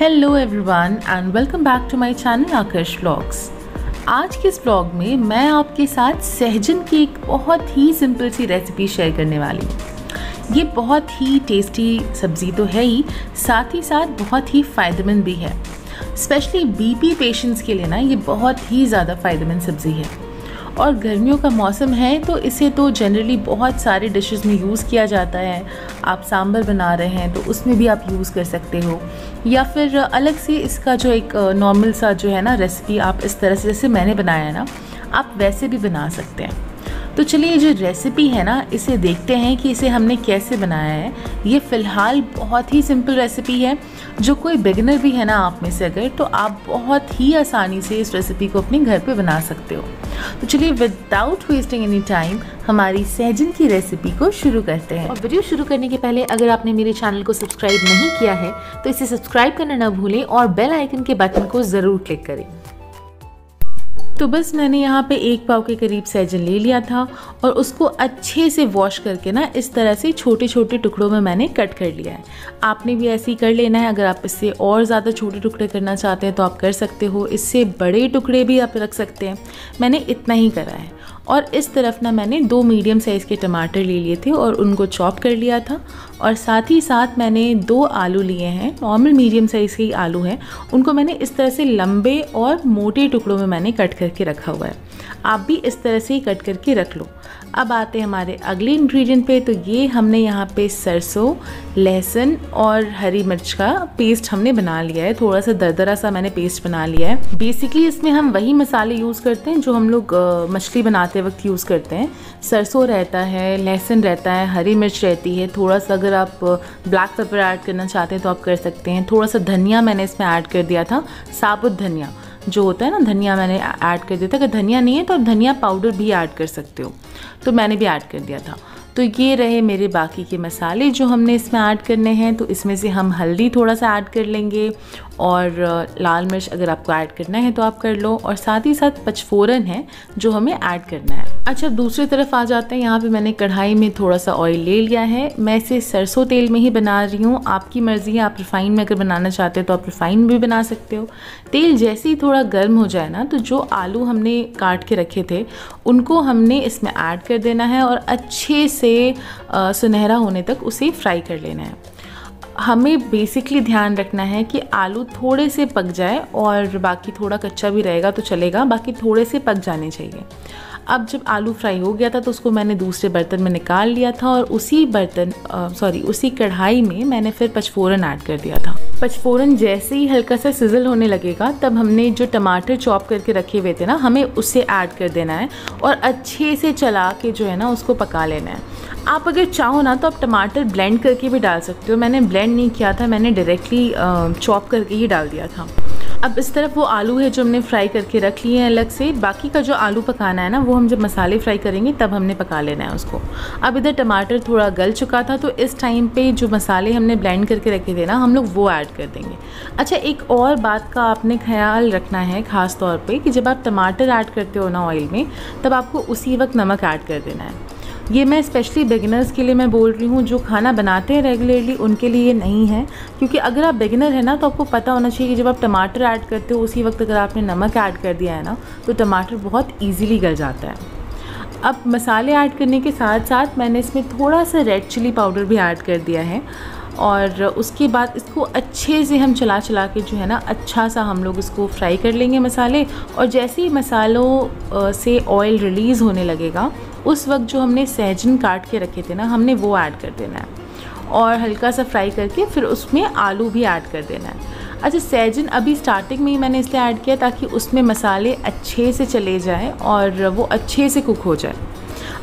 Hello everyone and welcome back to my channel Aakarsh blogs आज के इस blog में मैं आपके साथ सहजन की एक बहुत ही सिंपल सी रेसिपी शेयर करने वाली हूँ। ये बहुत ही टेस्टी सब्ज़ी तो है ही, साथ ही साथ बहुत ही फ़ायदेमंद भी है। स्पेशली बीपी पेशेंट्स के लिए ना ये बहुत ही ज़्यादा फ़ायदेमंद सब्ज़ी है। और गर्मियों का मौसम है तो इसे तो जनरली बहुत सारे डिशेस में यूज़ किया जाता है। आप सांभर बना रहे हैं तो उसमें भी आप यूज़ कर सकते हो। या फिर अलग से इसका जो एक नॉर्मल सा जो है ना रेसिपी आप इस तरह से, जैसे मैंने बनाया है ना, आप वैसे भी बना सकते हैं। तो चलिए जो रेसिपी है ना, इसे देखते हैं कि इसे हमने कैसे बनाया है। ये फ़िलहाल बहुत ही सिंपल रेसिपी है, जो कोई बिगनर भी है ना आप में से अगर तो आप बहुत ही आसानी से इस रेसिपी को अपने घर पे बना सकते हो। तो चलिए विदाउट वेस्टिंग एनी टाइम हमारी सहजन की रेसिपी को शुरू करते हैं। और वीडियो शुरू करने के पहले अगर आपने मेरे चैनल को सब्सक्राइब नहीं किया है तो इसे सब्सक्राइब करना ना भूलें और बेल आइकन के बटन को ज़रूर क्लिक करें। तो बस मैंने यहाँ पे एक पाव के करीब सैजन ले लिया था और उसको अच्छे से वॉश करके ना इस तरह से छोटे छोटे टुकड़ों में मैंने कट कर लिया है। आपने भी ऐसे ही कर लेना है, अगर आप इससे और ज़्यादा छोटे टुकड़े करना चाहते हैं तो आप कर सकते हो। इससे बड़े टुकड़े भी आप रख सकते हैं। मैंने इतना ही करा है। और इस तरफ़ ना मैंने दो मीडियम साइज़ के टमाटर ले लिए थे और उनको चॉप कर लिया था। और साथ ही साथ मैंने दो आलू लिए हैं, नॉर्मल मीडियम साइज़ के आलू हैं। उनको मैंने इस तरह से लंबे और मोटे टुकड़ों में मैंने कट करके रखा हुआ है। आप भी इस तरह से ही कट करके रख लो। अब आते हैं हमारे अगले इंग्रेडिएंट पे तो ये हमने यहाँ पे सरसों, लहसुन और हरी मिर्च का पेस्ट हमने बना लिया है। थोड़ा सा दरदरा सा मैंने पेस्ट बना लिया है। बेसिकली इसमें हम वही मसाले यूज़ करते हैं जो हम लोग मछली बनाते वक्त यूज़ करते हैं। सरसों रहता है, लहसुन रहता है, हरी मिर्च रहती है। थोड़ा सा अगर आप ब्लैक पेपर ऐड करना चाहते हैं तो आप कर सकते हैं। थोड़ा सा धनिया मैंने इसमें ऐड कर दिया था, साबुत धनिया। जो होता है ना, धनिया मैंने ऐड कर दिया था। अगर धनिया नहीं है तो आप धनिया पाउडर भी ऐड कर सकते हो। तो मैंने भी ऐड कर दिया था। तो ये रहे मेरे बाकी के मसाले जो हमने इसमें ऐड करने हैं। तो इसमें से हम हल्दी थोड़ा सा ऐड कर लेंगे और लाल मिर्च अगर आपको ऐड करना है तो आप कर लो और साथ ही साथ पचफोरन है जो हमें ऐड करना है। अच्छा दूसरी तरफ़ आ जाते हैं। यहाँ पे मैंने कढ़ाई में थोड़ा सा ऑयल ले लिया है। मैं इसे सरसों तेल में ही बना रही हूँ। आपकी मर्ज़ी है। आप रिफ़ाइन में अगर बनाना चाहते हो तो आप रिफ़ाइन भी बना सकते हो। तेल जैसे ही थोड़ा गर्म हो जाए ना तो जो आलू हमने काट के रखे थे, उनको हमने इसमें ऐड कर देना है और अच्छे से सुनहरा होने तक उसे फ्राई कर लेना है। हमें बेसिकली ध्यान रखना है कि आलू थोड़े से पक जाए और बाकी थोड़ा कच्चा भी रहेगा तो चलेगा, बाकी थोड़े से पक जाने चाहिए। अब जब आलू फ्राई हो गया था तो उसको मैंने दूसरे बर्तन में निकाल लिया था और उसी बर्तन सॉरी उसी कढ़ाई में मैंने फिर पचफोरन ऐड कर दिया था। पचफोरन जैसे ही हल्का सा सिजल होने लगेगा, तब हमने जो टमाटर चॉप करके रखे हुए थे ना, हमें उससे ऐड कर देना है और अच्छे से चला के जो है ना, उसको पका लेना है। आप अगर चाहो ना तो आप टमाटर ब्लेंड करके भी डाल सकते हो। मैंने ब्लेंड नहीं किया था, मैंने डायरेक्टली चॉप करके ही डाल दिया था। अब इस तरफ़ वो आलू है जो हमने फ्राई करके रख लिए हैं अलग से। बाकी का जो आलू पकाना है ना, वो हम जब मसाले फ्राई करेंगे, तब हमने पका लेना है उसको। अब इधर टमाटर थोड़ा गल चुका था तो इस टाइम पे जो मसाले हमने ब्लेंड करके रखे थे ना, हम लोग वो ऐड कर देंगे। अच्छा एक और बात का आपने ख्याल रखना है, ख़ास तौर पर कि जब आप टमाटर ऐड करते हो ना ऑयल में, तब आपको उसी वक्त नमक ऐड कर देना है। ये मैं स्पेशली बिगिनर्स के लिए मैं बोल रही हूँ, जो खाना बनाते हैं रेगुलरली उनके लिए नहीं है। क्योंकि अगर आप बिगिनर हैं ना तो आपको पता होना चाहिए कि जब आप टमाटर ऐड करते हो, उसी वक्त अगर आपने नमक ऐड कर दिया है ना तो टमाटर बहुत ईजीली गल जाता है। अब मसाले ऐड करने के साथ साथ मैंने इसमें थोड़ा सा रेड चिली पाउडर भी ऐड कर दिया है। और उसके बाद इसको अच्छे से हम चला चला के जो है ना अच्छा सा हम लोग इसको फ्राई कर लेंगे मसाले। और जैसे ही मसालों से ऑयल रिलीज़ होने लगेगा, उस वक्त जो हमने सहजन काट के रखे थे ना, हमने वो ऐड कर देना है। और हल्का सा फ्राई करके फिर उसमें आलू भी ऐड कर देना है। अच्छा सहजन अभी स्टार्टिंग में ही मैंने इसलिए ऐड किया ताकि उसमें मसाले अच्छे से चले जाएँ और वो अच्छे से कुक हो जाए।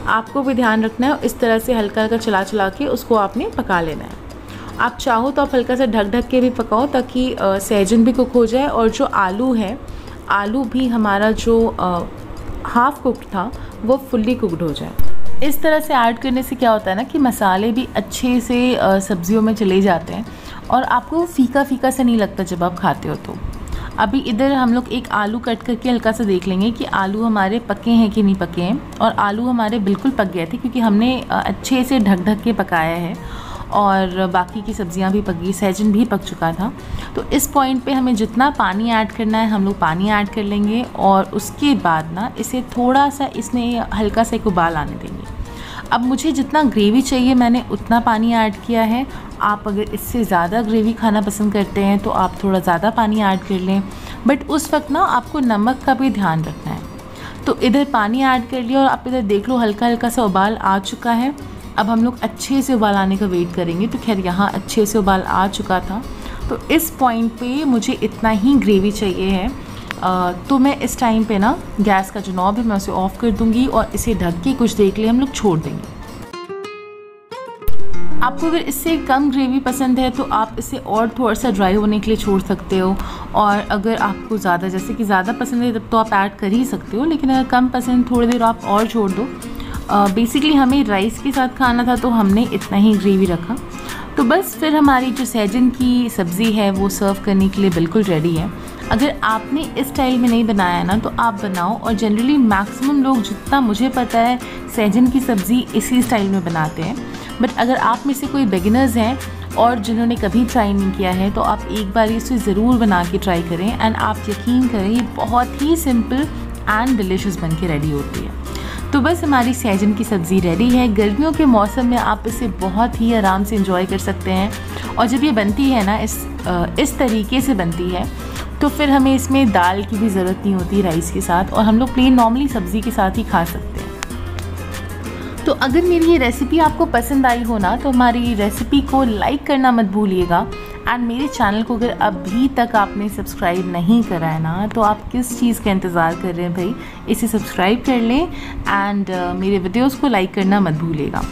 आपको भी ध्यान रखना है, इस तरह से हल्का हल्का चला चला के उसको आपने पका लेना है। आप चाहो तो आप हल्का सा ढक ढक के भी पकाओ ताकि सहजन भी कुक हो जाए और जो आलू है, आलू भी हमारा जो हाफ़ कुकड था, वो फुल्ली कुकड हो जाए। इस तरह से ऐड करने से क्या होता है ना कि मसाले भी अच्छे से सब्जियों में चले जाते हैं और आपको फीका फीका सा नहीं लगता जब आप खाते हो तो। अभी इधर हम लोग एक आलू कट करके हल्का सा देख लेंगे कि आलू हमारे पके हैं कि नहीं पके हैं और आलू हमारे बिल्कुल पक गए थे क्योंकि हमने अच्छे से ढक ढक के पकाया है। और बाकी की सब्ज़ियाँ भी पक गई सैजन भी पक चुका था। तो इस पॉइंट पे हमें जितना पानी ऐड करना है, हम लोग पानी ऐड कर लेंगे और उसके बाद ना इसे थोड़ा सा इसमें हल्का सा एक उबाल आने देंगे। अब मुझे जितना ग्रेवी चाहिए, मैंने उतना पानी ऐड किया है। आप अगर इससे ज़्यादा ग्रेवी खाना पसंद करते हैं तो आप थोड़ा ज़्यादा पानी ऐड कर लें। बट उस वक्त ना आपको नमक का भी ध्यान रखना है। तो इधर पानी ऐड कर लिया और आप इधर देख लो हल्का हल्का सा उबाल आ चुका है। अब हम लोग अच्छे से उबाल आने का वेट करेंगे तो खैर यहाँ अच्छे से उबाल आ चुका था। तो इस पॉइंट पे मुझे इतना ही ग्रेवी चाहिए है। आ, तो मैं इस टाइम पे ना गैस का जो नॉब है मैं उसे ऑफ़ कर दूँगी और इसे ढक के कुछ देर के लिए हम लोग छोड़ देंगे। आपको अगर इससे कम ग्रेवी पसंद है तो आप इसे और थोड़ा सा ड्राई होने के लिए छोड़ सकते हो। और अगर आपको ज़्यादा जैसे कि ज़्यादा पसंद है तब तो आप ऐड कर ही सकते हो लेकिन अगर कम पसंद थोड़ी देर आप और छोड़ दो बेसिकली हमें राइस के साथ खाना था तो हमने इतना ही ग्रेवी रखा। तो बस फिर हमारी जो सैजन की सब्ज़ी है, वो सर्व करने के लिए बिल्कुल रेडी है। अगर आपने इस स्टाइल में नहीं बनाया ना तो आप बनाओ और जनरली मैक्सिमम लोग जितना मुझे पता है सैजन की सब्ज़ी इसी स्टाइल में बनाते हैं। बट अगर आप में से कोई बिगिनर्स हैं और जिन्होंने कभी ट्राई नहीं किया है तो आप एक बार इसे ज़रूर बना के ट्राई करें। एंड आप यकीन करें, ये बहुत ही सिंपल एंड डिलीशियस बन के रेडी होती है। तो बस हमारी सैजन की सब्ज़ी रेडी है। गर्मियों के मौसम में आप इसे बहुत ही आराम से इंजॉय कर सकते हैं। और जब ये बनती है ना, इस इस तरीके से बनती है तो फिर हमें इसमें दाल की भी ज़रूरत नहीं होती राइस के साथ और हम लोग प्लेन नॉर्मली सब्ज़ी के साथ ही खा सकते हैं। तो अगर मेरी ये रेसिपी आपको पसंद आई हो ना तो हमारी रेसिपी को लाइक करना मत भूलिएगा। एंड मेरे चैनल को अगर अभी तक आपने सब्सक्राइब नहीं करा है ना तो आप किस चीज़ का इंतज़ार कर रहे हैं भाई? इसे सब्सक्राइब कर लें एंड uh, मेरे वीडियोज़ को लाइक करना मत भूलिएगा।